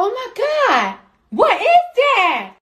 Oh my God. What is that?